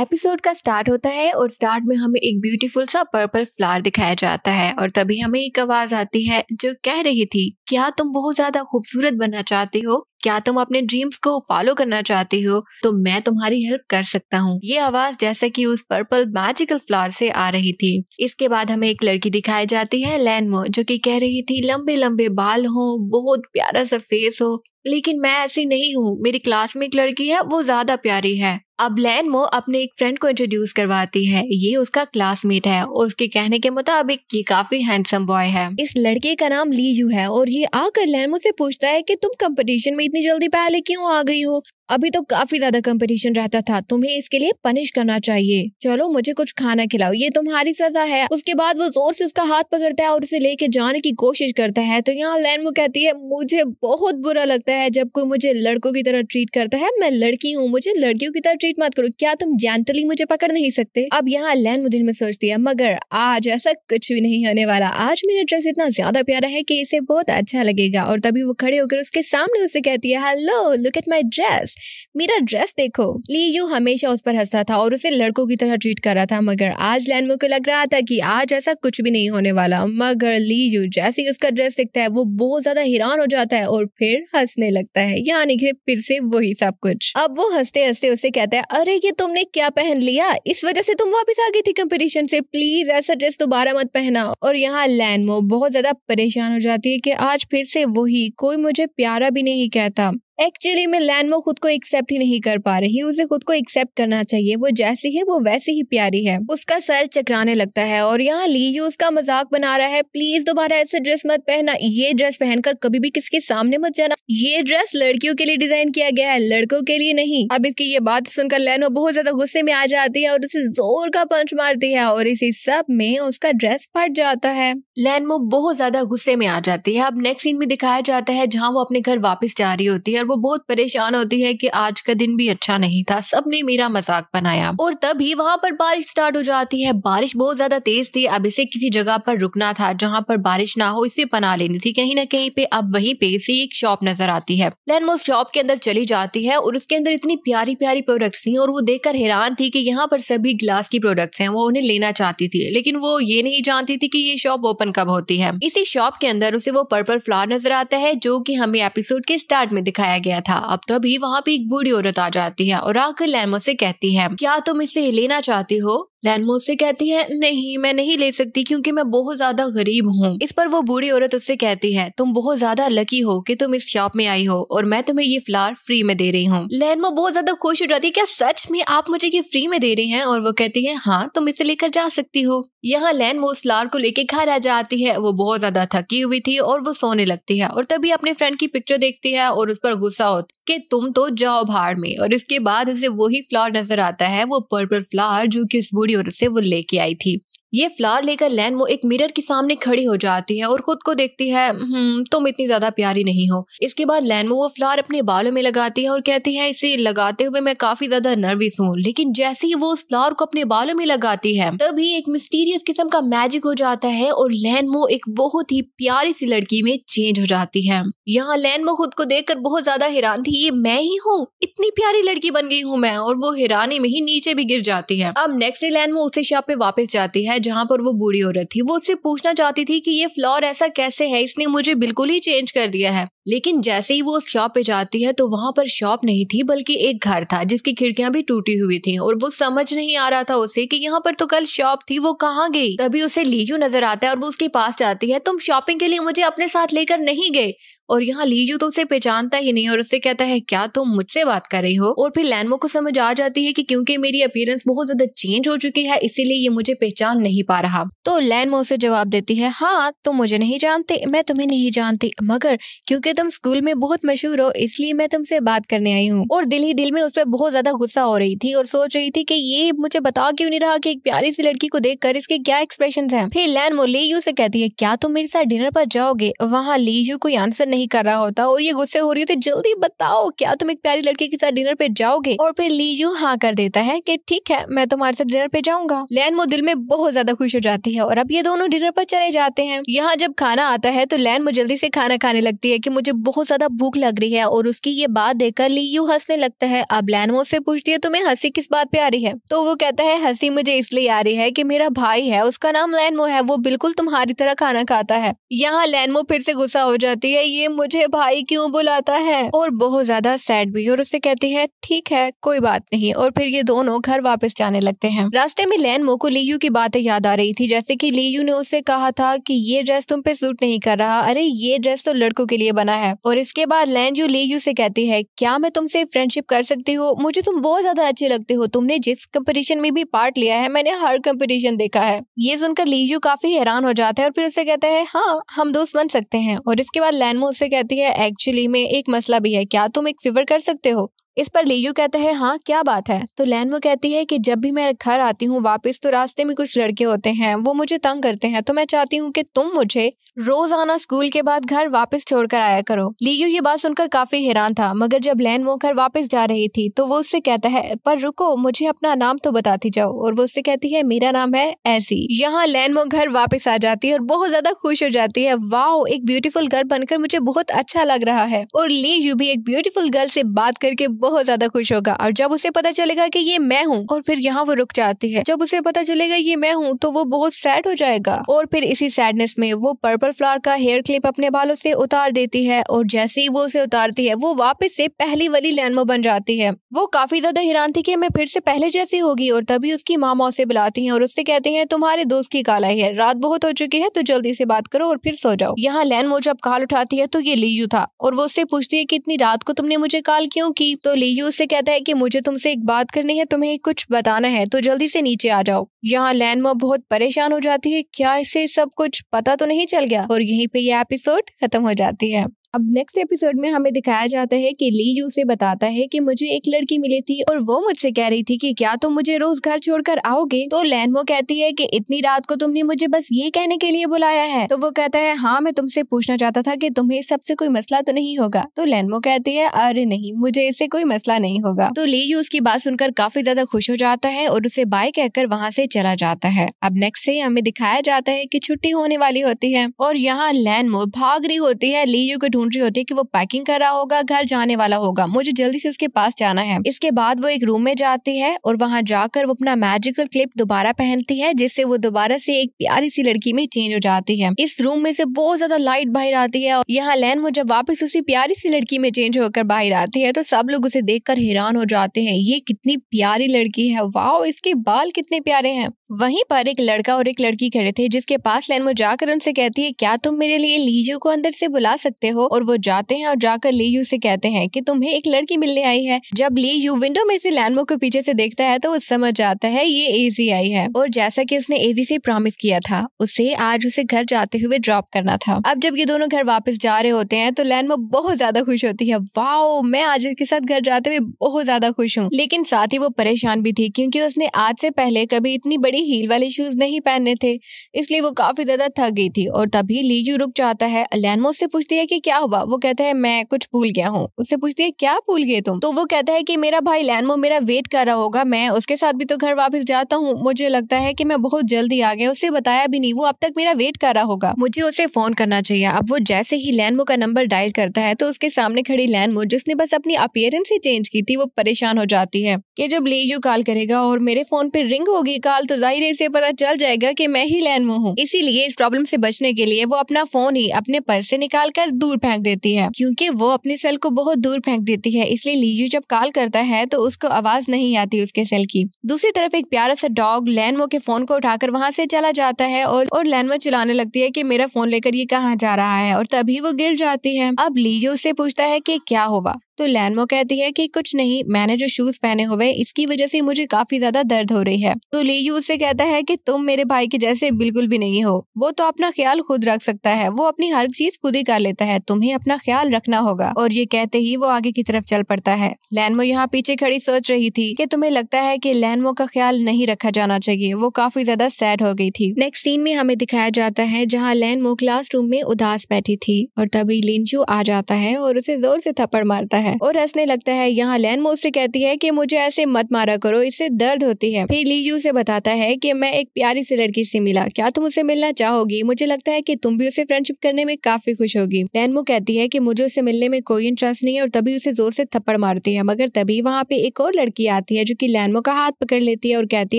Episode का start होता है और स्टार्ट में हमें एक ब्यूटीफुल सा पर्पल फ्लावर दिखाया जाता है और तभी हमें एक आवाज़ आती है जो कह रही थी, क्या तुम बहुत ज़्यादा खूबसूरत बनना चाहती हो? क्या तुम अपने ड्रीम्स को फॉलो करना चाहती हो? तो मैं तुम्हारी हेल्प कर सकता हूँ। ये आवाज़ जैसे कि उस पर्पल मैजिकल फ्लावर से आ रही थी। इसके बाद हमें एक लड़की दिखाई जाती है लैनमो जो कि कह रही थी लंबे लंबे बाल हो, बहुत प्यारा सा फेस हो लेकिन मैं ऐसी नहीं हूँ। मेरी क्लास में एक लड़की है, वो ज़्यादा प्यारी है। अब लैनमो अपने एक फ्रेंड को इंट्रोड्यूस करवाती है। ये उसका क्लासमेट है और उसके कहने के मुताबिक ये काफ़ी हैंडसम बॉय है। इस लड़के का नाम लीजू है और ये आकर लैनमो से पूछता है कि तुम कंपटीशन में इतनी जल्दी पहले क्यों आ गई हो? अभी तो काफ़ी ज़्यादा कंपटीशन रहता था। तुम्हें इसके लिए पनिश करना चाहिए। चलो, मुझे कुछ खाना खिलाओ। ये तुम्हारी सजा है। उसके बाद वो ज़ोर से उसका हाथ पकड़ता है और उसे लेके जाने की कोशिश करता है। तो यहाँ लैनमो कहती है, मुझे बहुत बुरा लगता है जब कोई मुझे लड़कों की तरह ट्रीट करता है। मैं लड़की हूँ, मुझे लड़कियों की तरह ट्रीट मत करो। क्या तुम जेंटली मुझे पकड़ नहीं सकते? अब यहाँ लैन दिन में सोचती है, मगर आज ऐसा कुछ भी नहीं होने वाला। आज मेरा ड्रेस इतना ज़्यादा प्यारा है कि इसे बहुत अच्छा लगेगा। और तभी वो खड़े होकर उसके सामने उसे कहती है hello look at my dress मेरा ड्रेस देखो। ली यू हमेशा उस पर हंसता था और उसे लड़कों की तरह ट्रीट कर रहा था, मगर आज लैनमो को लग रहा था कि आज ऐसा कुछ भी नहीं होने वाला। मगर ली यू जैसे उसका ड्रेस दिखता है, वो बहुत ज़्यादा हैरान हो जाता है और फिर हंसने लगता है। यानी कि फिर से वही सब कुछ। अब वो हँसते हँसते उसे कहता है, अरे, ये तुमने क्या पहन लिया? इस वजह से तुम वापस आ गई थी कंपटीशन से। प्लीज़ ऐसा ड्रेस दोबारा मत पहना। और यहाँ लैनमो बहुत ज़्यादा परेशान हो जाती है कि आज फिर से वही कोई मुझे प्यारा भी नहीं कहता। एक्चुअली में लैनमो खुद को एक्सेप्ट ही नहीं कर पा रही उसे खुद को एक्सेप्ट करना चाहिए। वो जैसी है, वो वैसी ही प्यारी है। उसका सर चकराने लगता है और यहाँ लीजू उसका मज़ाक बना रहा है। प्लीज़ दोबारा ऐसे ड्रेस मत पहना। ये ड्रेस पहनकर कभी भी किसके सामने मत जाना। ये ड्रेस लड़कियों के लिए डिज़ाइन किया गया है, लड़कों के लिए नहीं। अब इसकी ये बात सुनकर लैनो बहुत ज़्यादा गुस्से में आ जाती है और उसे ज़ोर का पंच मारती है और इसी सब में उसका ड्रेस फट जाता है। लैनमो बहुत ज़्यादा गुस्से में आ जाती है। अब नेक्स्ट सीन में दिखाया जाता है जहाँ वो अपने घर वापस जा रही होती है वो बहुत परेशान होती है कि आज का दिन भी अच्छा नहीं था, सबने मेरा मज़ाक बनाया। और तभी वहाँ पर बारिश स्टार्ट हो जाती है। बारिश बहुत ज़्यादा तेज थी, अब इसे किसी जगह पर रुकना था, जहाँ पर बारिश ना हो, इसे पना लेनी थी। कहीं ना कहीं पे अब वहीं पे से एक शॉप नज़र आती है। देन वो शॉप के अंदर चली जाती है और उसके अंदर इतनी प्यारी प्यारी प्रोडक्ट्स थी और वो देखकर हैरान थी कि यहाँ पर सभी ग्लास की प्रोडक्ट्स हैं, वो उन्हें लेना चाहती थी। लेकिन वो ये नहीं जानती थी कि ये शॉप ओपन कब होती है। इसी शॉप के अंदर उसे वो पर्पल फ्लावर नज़र आता है, जो कि हमें एपिसोड के स्टार्ट में दिखाया गया था। अब तभी वहाँ पे एक बूढ़ी औरत आ जाती है और आकर लैमो से कहती है, क्या तुम इसे लेना चाहती हो? लैनमो से कहती है, नहीं, मैं नहीं ले सकती क्योंकि मैं बहुत ज़्यादा गरीब हूँ। इस पर वो बूढ़ी औरत उससे कहती है, तुम बहुत ज़्यादा लकी हो कि तुम इस शॉप में आई हो और मैं तुम्हें ये फ्लावर फ्री में दे रही हूँ। लैनमो बहुत ज़्यादा खुश हो जाती है, क्या सच में आप मुझे ये फ्री में दे रही है? और वो कहती है हाँ तुम इसे लेकर जा सकती हो। यहाँ लैन उस फ्लावर को लेके घर आ जाती है। वो बहुत ज़्यादा थकी हुई थी और वो सोने लगती है और तभी अपने फ्रेंड की पिक्चर देखती है और उस पर गुस्सा होता कि तुम तो जाओ भाड़ में। और इसके बाद उसे वही फ्लावर नज़र आता है, वो पर्पल फ्लावर जो कि उस औरत से वो लेके आई थी। ये फ्लावर लेकर लैन वो एक मिरर के सामने खड़ी हो जाती है और खुद को देखती है हम्म, तुम इतनी ज़्यादा प्यारी नहीं हो। इसके बाद लैनमो वो फ्लावर अपने बालों में लगाती है और कहती है इसे लगाते हुए मैं काफ़ी ज़्यादा नर्वस हूँ लेकिन जैसे ही वो उस फ्लावर को अपने बालों में लगाती है तभी एक मिस्टीरियस किस्म का मैजिक हो जाता है और लैनमो एक बहुत ही प्यारी सी लड़की में चेंज हो जाती है। यहाँ लैनमो खुद को देखकर बहुत ज़्यादा हैरान थी ये मैं ही हूँ? इतनी प्यारी लड़की बन गई हूँ मैं। और वो हैरानी में ही नीचे भी गिर जाती है। अब नेक्स्ट डे लैनमो उसे शॉप पे वापस जाती है जहाँ पर वो बूढ़ी औरत थी। वो उससे पूछना चाहती थी कि ये फ्लोर ऐसा कैसे है? इसने मुझे बिल्कुल ही चेंज कर दिया है। लेकिन जैसे ही वो उस शॉप पे जाती है तो वहाँ पर शॉप नहीं थी, बल्कि एक घर था, जिसकी खिड़कियाँ भी टूटी हुई थी और वो समझ नहीं आ रहा था उसे कि यहाँ पर तो कल शॉप थी, वो कहाँ गई? तभी उसे लीजू नज़र आता है और वो उसके पास जाती है। तुम शॉपिंग के लिए मुझे अपने साथ लेकर नहीं गए। और यहाँ लीजू तो उसे पहचानता ही नहीं और उससे कहता है, क्या तुम तो मुझसे बात कर रही हो? और फिर लैनमो को समझ आ जाती है कि क्योंकि मेरी अपीयरेंस बहुत ज़्यादा चेंज हो चुकी है, इसीलिए ये मुझे पहचान नहीं पा रहा। तो लैनमो उसे जवाब देती है हाँ तुम मुझे नहीं जानते, मैं तुम्हें नहीं जानती, मगर क्योंकि तुम स्कूल में बहुत मशहूर हो, इसलिए मैं तुमसे बात करने आई हूँ। और दिल ही दिल में उस पर बहुत ज़्यादा गुस्सा हो रही थी और सोच रही थी कि ये मुझे बता क्यों नहीं रहा कि एक प्यारी सी लड़की को देखकर इसके क्या एक्सप्रेशन है। फिर लैन लीजू से कहती है, क्या तुम मेरे साथ डिनर पर जाओगे? वहाँ लीजू कोई आंसर नहीं कर रहा होता और ये गुस्से हो रही है तो जल्दी बताओ, क्या तुम एक प्यारी लड़की के साथ डिनर पे जाओगे? और फिर लीजू हाँ कर देता है कि ठीक है, मैं तुम्हारे साथ डिनर पे जाऊँगा। लैन मो दिल में बहुत ज़्यादा खुश हो जाती है और अब ये दोनों डिनर पर चले जाते हैं। यहाँ जब खाना आता है तो लैन मो जल्दी से खाना खाने लगती है की मुझे बहुत ज़्यादा भूख लग रही है और उसकी ये बात देखकर ली यू हंसने लगता है। अब लैनमो से पूछती है, तुम्हें हँसी किस बात पे आ रही है? तो वो कहता है, हँसी मुझे इसलिए आ रही है कि मेरा भाई है, उसका नाम लैनमो है, वो बिल्कुल तुम्हारी तरह खाना खाता है। यहाँ लैनमो फिर से गुस्सा हो जाती है ये मुझे भाई क्यों बुलाता है? और बहुत ज़्यादा सैड भी और उससे कहती है, ठीक है, कोई बात नहीं। और फिर ये दोनों घर वापस जाने लगते हैं। रास्ते में लैनमो को लीयू की बातें याद आ रही थी, जैसे की लीयू ने उससे कहा था की ये ड्रेस तुम पे सूट नहीं कर रहा। अरे, ये ड्रेस तो लड़कों के लिए बना है। और इसके बाद लैन यू ली यू से कहती है, क्या मैं तुमसे फ्रेंडशिप कर सकती हूँ? मुझे तुम बहुत ज़्यादा अच्छे लगते हो। तुमने जिस कंपटीशन में भी पार्ट लिया है, मैंने हर कंपटीशन देखा है। ये सुनकर ली यू काफ़ी हैरान हो जाता है और फिर उससे कहता है हाँ हम दोस्त बन सकते हैं। और इसके बाद लैनमो उससे कहती है एक्चुअली में एक मसला भी है। क्या तुम एक फेवर कर सकते हो? इस पर लीजू कहते हैं हाँ क्या बात है? तो लैनमो कहती है कि, जब भी मैं घर आती हूँ वापस तो रास्ते में कुछ लड़के होते हैं, वो मुझे तंग करते हैं तो मैं चाहती हूँ कि तुम मुझे रोज़ाना स्कूल के बाद घर वापस छोड़कर आया करो। लीयू ये बात सुनकर काफ़ी हैरान था, मगर जब लैन वो घर वापस जा रही थी तो वो उससे कहता है, पर रुको, मुझे अपना नाम तो बताती जाओ। और वो उससे कहती है, मेरा नाम है ऐसी। यहाँ लैन वो घर वापस आ जाती है और बहुत ज़्यादा खुश हो जाती है, वाओ, एक ब्यूटीफुल गर्ल बनकर मुझे बहुत अच्छा लग रहा है। और लीजू भी एक ब्यूटीफुल गर्ल से बात करके बहुत ज़्यादा खुश होगा। और जब उसे पता चलेगा की ये मैं हूँ, और फिर यहाँ वो रुक जाती है। जब उसे पता चलेगा ये मैं हूँ तो वो बहुत सैड हो जाएगा। और फिर इसी सैडनेस में वो पर्पल फ्लावर का हेयर क्लिप अपने बालों से उतार देती है, और जैसे ही वो उसे उतारती है, वो वापस से पहली वाली लैंडमो बन जाती है। वो काफ़ी ज़्यादा हैरान थी कि मैं फिर से पहले जैसी होगी, और तभी उसकी मामा उसे बुलाती है, और उससे कहती है, तुम्हारे दोस्त की काला है रात बहुत हो चुकी है तो जल्दी से बात करो और फिर सो जाओ। यहाँ लैनमो जब काल उठाती है तो ये लीयू था, और वो उससे पूछती है कि इतनी रात को तुमने मुझे कॉल क्यों की? तो लीयू उससे कहता है कि मुझे तुमसे एक बात करनी है, तुम्हें कुछ बताना है तो जल्दी से नीचे आ जाओ। यहाँ लैंड बहुत परेशान हो जाती है, क्या इसे सब कुछ पता तो नहीं चल गया? और यहीं पे ये एपिसोड खत्म हो जाती है। अब नेक्स्ट एपिसोड में हमें दिखाया जाता है कि ली यू से बताता है कि मुझे एक लड़की मिली थी और वो मुझसे कह रही थी कि क्या तुम मुझे रोज घर छोड़कर आओगे? तो लैनमो कहती है कि इतनी रात को तुमने मुझे बस ये कहने के लिए बुलाया है। तो वो कहता है हाँ मैं तुमसे पूछना चाहता था कि तुम्हें सबसे कोई मसला तो नहीं होगा? तो लैनमो कहती है, अरे नहीं, मुझे इससे कोई मसला नहीं होगा। तो ली यू उसकी बात सुनकर काफ़ी ज़्यादा खुश हो जाता है और उसे बाय कहकर वहाँ से चला जाता है। अब नेक्स्ट से हमें दिखाया जाता है की छुट्टी होने वाली होती है और यहाँ लैनमो भाग रही होती है ली यू को ढूंढ रही होती है कि वो पैकिंग कर रहा होगा, घर जाने वाला होगा। मुझे जल्दी से उसके पास जाना है। इसके बाद वो एक रूम में जाती है और वहाँ जाकर वो अपना मैजिकल क्लिप दोबारा पहनती है, जिससे वो दोबारा से एक प्यारी सी लड़की में चेंज हो जाती है। इस रूम में से बहुत ज़्यादा लाइट बाहर आती है और यहाँ लैन वो जब वापस उसी प्यारी सी लड़की में चेंज होकर बाहर आती है तो सब लोग उसे देख हैरान हो जाते हैं, ये कितनी प्यारी लड़की है। वाह इसके बाल कितने प्यारे हैं। वहीं पर एक लड़का और एक लड़की खड़े थे, जिसके पास लैनमो जाकर उनसे कहती है, क्या तुम मेरे लिए लीजू को अंदर से बुला सकते हो? और वो जाते हैं और जाकर ली यू से कहते हैं कि, तुम्हें एक लड़की मिलने आई है। जब ली यू विंडो में से लैंडमो को पीछे से देखता है तो वो समझ जाता है, ये एजी आई है। और जैसा की उसने एजी से प्रॉमिस किया था, उसे आज उसे घर जाते हुए ड्रॉप करना था। अब जब ये दोनों घर वापस जा रहे होते हैं तो लैंडमो बहुत ज़्यादा खुश होती है, वाओ, मैं आज इसके साथ घर जाते हुए बहुत ज़्यादा खुश हूँ। लेकिन साथ ही वो परेशान भी थी, क्योंकि उसने आज से पहले कभी इतनी बड़ी हील वाले शूज़ नहीं पहने थे, इसलिए वो काफ़ी ज़्यादा थक गई थी और तभी लीजू रुक जाता है। लैंडमो से पूछती है कि क्या हुआ? वो कहता है, मैं कुछ भूल गया हूँ। उससे पूछती है, क्या भूल गए तुम? तो वो कहता है कि, मेरा भाई लैनमो मेरा वेट कर रहा होगा। मैं उसके साथ भी तो घर वापस जाता हूँ। मुझे लगता है कि मैं बहुत जल्दी आ गया, उससे बताया भी नहीं, वो अब तक मेरा वेट कर रहा होगा। मुझे उसे फ़ोन करना चाहिए। अब वो जैसे ही लैनमो का नंबर डायल करता है तो उसके सामने खड़ी लैनमो जिसने बस अपनी अपियरेंस ही चेंज की थी, वो परेशान हो जाती है कि जब लीजू कॉल करेगा और मेरे फ़ोन पे रिंग होगी कॉल तो ज़ाहिर से पता चल जाएगा कि मैं ही लैनमो हूँ। इसीलिए इस प्रॉब्लम से बचने के लिए वो अपना फ़ोन ही अपने पर्स से निकाल कर दूर फेंक देती है। क्योंकि वो अपने सेल को बहुत दूर फेंक देती है इसलिए लीजू जब कॉल करता है तो उसको आवाज़ नहीं आती उसके सेल की। दूसरी तरफ़ एक प्यारा सा डॉग लैनमो के फ़ोन को उठाकर वहाँ से चला जाता है और, और लैनमो चिल्लाने लगती है की मेरा फ़ोन लेकर ये कहाँ जा रहा है और तभी वो गिर जाती है। अब लीजू उससे पूछता है की क्या हुआ? तो लैनमो कहती है कि कुछ नहीं, मैंने जो शूज़ पहने हुए, इसकी वजह से मुझे काफ़ी ज़्यादा दर्द हो रही है। तो लीयू उससे कहता है कि तुम मेरे भाई के जैसे बिल्कुल भी नहीं हो। वो तो अपना ख्याल खुद रख सकता है। वो अपनी हर चीज़ खुद ही कर लेता है। तुम्हें अपना ख्याल रखना होगा। और ये कहते ही वो आगे की तरफ़ चल पड़ता है। लैनमो यहाँ पीछे खड़ी सोच रही थी कि तुम्हें लगता है कि लैनमो का ख्याल नहीं रखा जाना चाहिए। वो काफ़ी ज़्यादा सैड हो गई थी। नेक्स्ट सीन में हमें दिखाया जाता है जहाँ लैनमो क्लास में उदास बैठी थी। और तभी लिंचू आ जाता है और उसे ज़ोर से थप्पड़ मारता है। है। और हंसने लगता है, यहाँ लैनमो से कहती है की मुझे ऐसे मत मारा करो, इससे दर्द होती है। फिर लीजू से बताता है की मैं एक प्यारी सी लड़की से मिला। क्या तुम उसे मिलना चाहोगी? मुझे लगता है की तुम भी उसे फ्रेंडशिप करने में काफ़ी खुश होगी। लैनमो कहती है की मुझे उसे मिलने में कोई इंटरेस्ट नहीं है और तभी उसे ज़ोर से थप्पड़ मारती है। मगर तभी वहाँ पे एक और लड़की आती है जो की लैनमो का हाथ पकड़ लेती है और कहती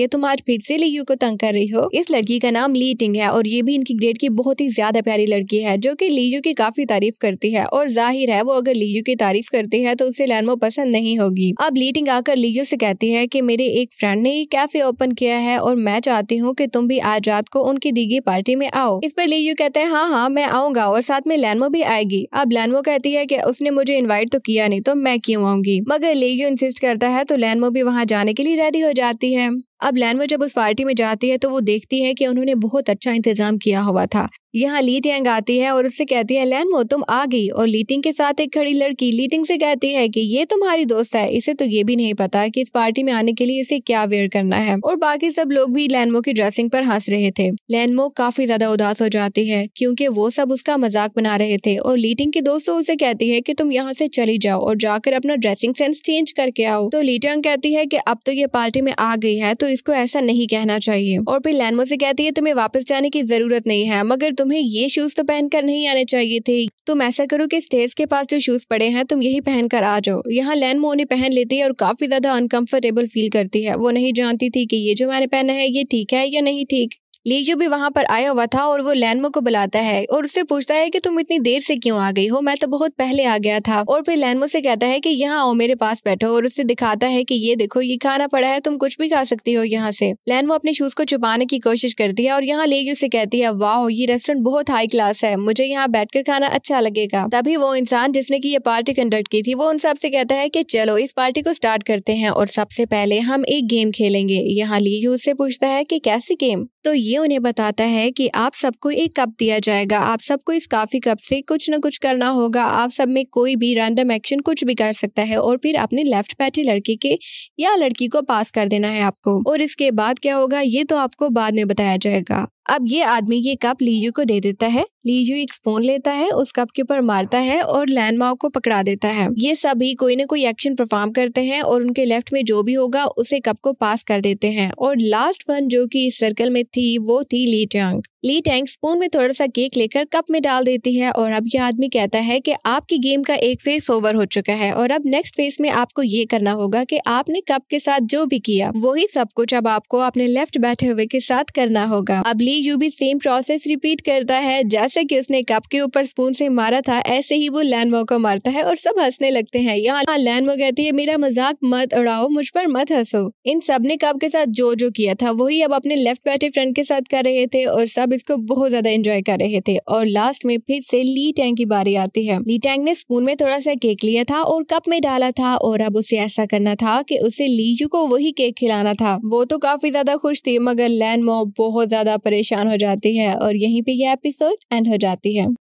है, तुम आज फिर से लीयू को तंग कर रही हो? इस लड़की का नाम ली टिंग है और ये भी इनकी ग्रेड की बहुत ही ज़्यादा प्यारी लड़की है, जो की लीयू की काफ़ी तारीफ़ करती है। और ज़ाहिर है, वो अगर लीयू की तारीफ़ करती है तो उसे लैनमो पसंद नहीं होगी। अब लीटिंग आकर लीयू से कहती है कि मेरे एक फ्रेंड ने ये कैफ़े ओपन किया है और मैं चाहती हूँ कि तुम भी आज रात को उनकी दी गई पार्टी में आओ। इस पर लीयू कहते हैं हाँ हाँ मैं आऊँगा और साथ में लैनमो भी आएगी। अब लैनमो कहती है की उसने मुझे इन्वाइट तो किया नहीं तो मैं क्यूँ आऊँगी? मगर लीयू इंसिस्ट करता है तो लैनमो भी वहाँ जाने के लिए रेडी हो जाती है। अब लैनमो जब उस पार्टी में जाती है तो वो देखती है कि उन्होंने बहुत अच्छा इंतज़ाम किया हुआ था। यहाँ लीटिंग आती है और उससे कहती है लैनमो तुम आ गई। और लीटिंग के साथ एक खड़ी लड़की लीटिंग से कहती है कि, ये तुम्हारी दोस्त है, इसे तो ये भी नहीं पता कि इस पार्टी में आने के लिए इसे क्या वेयर करना है। और बाकी सब लोग भी लैनमो की ड्रेसिंग पर हंस रहे थे। लैनमो काफ़ी ज़्यादा उदास हो जाती है क्योंकि वो सब उसका मज़ाक बना रहे थे और लीटिंग के दोस्तों उसे कहती है की, तुम यहाँ से चली जाओ और जाकर अपना ड्रेसिंग सेंस चेंज करके आओ। तो लीटिंग कहती है की, अब तो ये पार्टी में आ गई है तो इसको ऐसा नहीं कहना चाहिए। और फिर लैनमो से कहती है, तुम्हें वापस जाने की ज़रूरत नहीं है, मगर तुम्हें ये शूज़ तो पहन कर नहीं आने चाहिए थे। तुम ऐसा करो कि स्टेज के पास जो शूज़ पड़े हैं, तुम यही पहन कर आ जाओ। यहाँ लैन मो उन्हें पहन लेती है और काफ़ी ज़्यादा अनकंफर्टेबल फील करती है। वो नहीं जानती थी कि ये जो मैंने पहना है, ये ठीक है या नहीं ठीक। लीजू भी वहाँ पर आया हुआ था और वो लैनमो को बुलाता है और उससे पूछता है कि तुम इतनी देर से क्यों आ गई हो? मैं तो बहुत पहले आ गया था। और फिर लैनमो से कहता है कि यहाँ आओ, मेरे पास बैठो। और उससे दिखाता है कि ये देखो, ये खाना पड़ा है, तुम कुछ भी खा सकती हो यहाँ से। लैनमो अपने शूज़ को छुपाने की कोशिश करती है और यहाँ लीजू से कहती है वाह ये रेस्टोरेंट बहुत हाई क्लास है। मुझे यहाँ बैठ खाना अच्छा लगेगा। तभी वो इंसान जिसने की ये पार्टी कंडक्ट की थी, वो उन सबसे कहता है की, चलो, इस पार्टी को स्टार्ट करते हैं और सबसे पहले हम एक गेम खेलेंगे। यहाँ लीजू उससे पूछता है की, कैसी गेम तो ये उन्हें बताता है कि आप सबको एक कप दिया जाएगा। आप सबको इस काफ़ी कप से कुछ ना कुछ करना होगा। आप सब में कोई भी रैंडम एक्शन कुछ भी कर सकता है और फिर अपने लेफ़्ट बैठे लड़के के या लड़की को पास कर देना है आपको। और इसके बाद क्या होगा? ये तो आपको बाद में बताया जाएगा। अब ये आदमी ये कप लीजू को दे देता है। लीजू एक स्पून लेता है, उस कप के ऊपर मारता है और लैंडमार्क को पकड़ा देता है। ये सभी कोई ना कोई एक्शन परफॉर्म करते हैं और उनके लेफ़्ट में जो भी होगा, उसे कप को पास कर देते हैं। और लास्ट वन जो कि इस सर्कल में थी, वो थी Li Tank Li Tank spoon में थोड़ा सा केक लेकर कप में डाल देती है और अब ये आदमी कहता है कि आपकी गेम का एक फेस ओवर हो चुका है और अब नेक्स्ट फेस में आपको ये करना होगा कि आपने कप के साथ जो भी किया, वही सब कुछ अब आपको अपने लेफ़्ट बैठे हुए के साथ करना होगा। अब ली यू भी सेम प्रोसेस रिपीट करता है, जैसे कि उसने कप के ऊपर स्पून से मारा था, ऐसे ही वो लैंडमो को मारता है और सब हंसने लगते हैं। यहाँ लैंडमो कहती है, मेरा मज़ाक मत उड़ाओ, मुझ पर मत हंसो। इन सबने कप के साथ जो जो किया था, वही अब अपने लेफ़्ट बैठे फ्रेंड के साथ कर रहे थे और सब इसको बहुत ज़्यादा एंजॉय कर रहे थे और लास्ट में फिर से ली टैंग की बारी आती है। ली टैंग ने स्पून में थोड़ा सा केक लिया था और कप में डाला था और अब उसे ऐसा करना था कि उसे लीजू को वही केक खिलाना था। वो तो काफ़ी ज़्यादा खुश थी, मगर लैंड मॉब बहुत ज़्यादा परेशान हो जाती है और यहीं पे यह एपिसोड एंड हो जाती है।